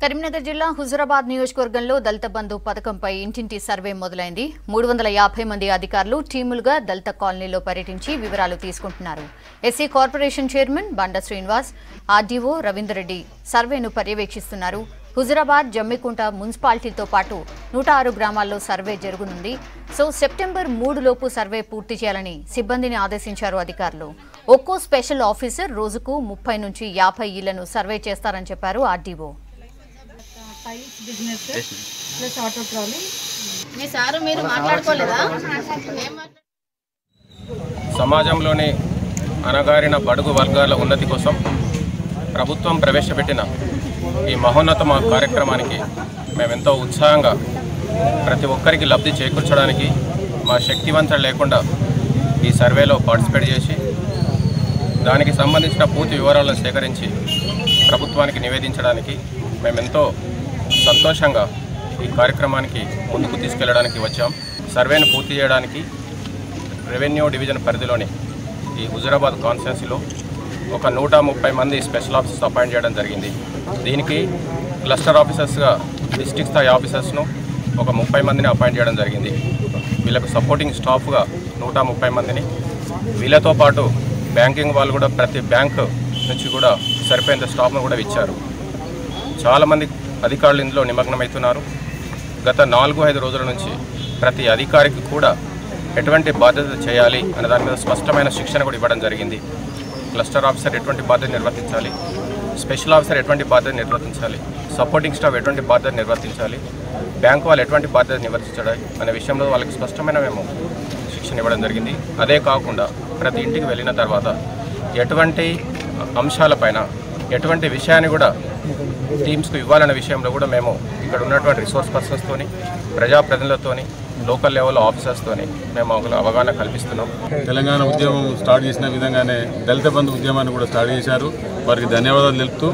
కరీంనగర్ జిల్లా హుజురాబాద్ నియోజకవర్గంలో దళిత బంధు పథకంపై ఇంటింటి సర్వే మొదలైంది. మూడు వందల యాభై మంది అధికారులు టీములుగా దళిత కాలనీలో పర్యటించి వివరాలు తీసుకుంటున్నారు. ఎస్సీ కార్పొరేషన్ చైర్మన్ బండ శ్రీనివాస్ ఆర్డీఓ రవీందర్రెడ్డి సర్వేను పర్యవేక్షిస్తున్నారు. హుజురాబాద్ జమ్మికుంట మున్సిపాలిటీతో పాటు నూట ఆరు గ్రామాల్లో సర్వే జరుగునుంది. సో సెప్టెంబర్ మూడు లోపు సర్వే పూర్తి చేయాలని సిబ్బందిని ఆదేశించారు అధికారులు. ఒక్కో స్పెషల్ ఆఫీసర్ రోజుకు ముప్పై నుంచి యాభై ఇళ్ళను సర్వే చేస్తారని చెప్పారు RDO. Tiles business plus auto trolley మీ సారు మీరు మాట్లాడుకోలేదా? సమాజంలోని అణగారిన బడుగు వర్గాల ఉన్నతి కోసం ప్రభుత్వం ప్రవేశపెట్టిన ఈ మహోన్నతమ కార్యక్రమానికి మేమెంతో ఉత్సాహంగా ప్రతి ఒక్కరికి లబ్ధి చేకూర్చడానికి మా శక్తివంతం లేకుండా ఈ సర్వేలో పార్టిసిపేట్ చేసి దానికి సంబంధించిన పూర్తి వివరాలను సేకరించి ప్రభుత్వానికి నివేదించడానికి మేమెంతో సంతోషంగా ఈ కార్యక్రమానికి ముందుకు తీసుకెళ్ళడానికి వచ్చాం. సర్వేను పూర్తి చేయడానికి రెవెన్యూ డివిజన్ పరిధిలోని ఈ హుజురాబాద్ కాన్స్టిట్యున్సీలో ఒక నూట ముప్పై మంది స్పెషల్ ఆఫీసర్స్ అపాయింట్ చేయడం జరిగింది. దీనికి క్లస్టర్ ఆఫీసర్స్గా డిస్టిక్ స్థాయి ఆఫీసర్స్ను ఒక ముప్పై మందిని అపాయింట్ చేయడం జరిగింది. వీళ్ళకు సపోర్టింగ్ స్టాఫ్గా నూట ముప్పై మందిని. వీళ్ళతో పాటు బ్యాంకింగ్ వాళ్ళు కూడా ప్రతి బ్యాంక్ నుంచి కూడా సరిపోయేంత స్టాఫ్ను కూడా ఇచ్చారు. చాలామంది అధికారులు ఇందులో నిమగ్నమవుతున్నారు. గత నాలుగు ఐదు రోజుల నుంచి ప్రతి అధికారికి కూడా ఎటువంటి బాధ్యత చేయాలి అనే దాని మీద స్పష్టమైన శిక్షణ కూడా ఇవ్వడం జరిగింది. క్లస్టర్ ఆఫీసర్ ఎటువంటి బాధ్యత నిర్వర్తించాలి? స్పెషల్ ఆఫీసర్ ఎటువంటి బాధ్యత నిర్వర్తించాలి? సపోర్టింగ్ స్టాఫ్ ఎటువంటి బాధ్యత నిర్వర్తించాలి? బ్యాంకు వాళ్ళు ఎటువంటి బాధ్యత నిర్వర్తించాలి అనే విషయంలో వాళ్ళకి స్పష్టమైన మేము శిక్షణ ఇవ్వడం జరిగింది. అదే కాకుండా ప్రతి ఇంటికి వెళ్ళిన తర్వాత ఎటువంటి అంశాలపైన ఎటువంటి విషయాన్ని కూడా టీమ్స్కు ఇవ్వాలన్న విషయంలో కూడా మేము ఇక్కడ ఉన్నటువంటి రిసోర్స్ పర్సన్స్తోని ప్రజాప్రతినిధులతోని లోకల్ లెవెల్ ఆఫీసర్స్తోని మేము ఒక అవగాహన కల్పిస్తున్నాం. తెలంగాణ ఉద్యమం స్టార్ట్ చేసిన విధంగానే దళిత బంధు ఉద్యమాన్ని కూడా స్టార్ట్ చేశారు. వారికి ధన్యవాదాలు తెలుపుతూ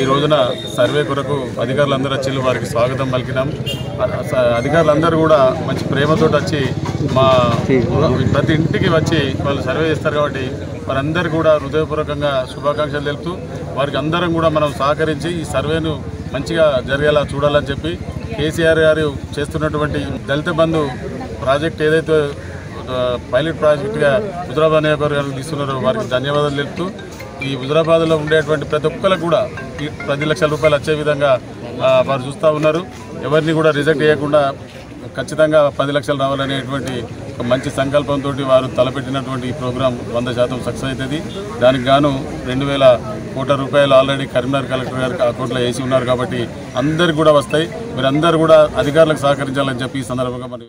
ఈ రోజున సర్వే కొరకు అధికారులందరూ వచ్చి వారికి స్వాగతం పలికినాం. అధికారులందరూ కూడా మంచి ప్రేమతో వచ్చి మా ప్రతి ఇంటికి వచ్చి వాళ్ళు సర్వే చేస్తారు కాబట్టి వారందరూ కూడా హృదయపూర్వకంగా శుభాకాంక్షలు తెలుపుతూ వారికి అందరం కూడా మనం సహకరించి ఈ సర్వేను మంచిగా జరిగేలా చూడాలని చెప్పి కేసీఆర్ గారు చేస్తున్నటువంటి దళిత బంధు ప్రాజెక్ట్ ఏదైతే పైలట్ ప్రాజెక్టుగా హుజరాబాద్ నియోజకవర్గానికి తీసుకున్నారో వారికి ధన్యవాదాలు తెలుపుతూ ఈ హుజరాబాద్లో ఉండేటువంటి ప్రతి ఒక్కరికి కూడా పది లక్షల రూపాయలు వచ్చే విధంగా వారు చూస్తూ ఉన్నారు. ఎవరిని కూడా రిజెక్ట్ చేయకుండా ఖచ్చితంగా పది లక్షలు రావాలనేటువంటి ఒక మంచి సంకల్పంతో వారు తలపెట్టినటువంటి ఈ ప్రోగ్రాం వంద శాతం సక్సెస్ అవుతుంది. దానికి గాను రెండు వేల కోట్ల రూపాయలు ఆల్రెడీ కరీంనగర్ కలెక్టర్ గారు అకౌంట్లో వేసి ఉన్నారు కాబట్టి అందరికి కూడా వస్తాయి. మీరందరూ కూడా అధికారులకు సహకరించాలని చెప్పి ఈ సందర్భంగా మనం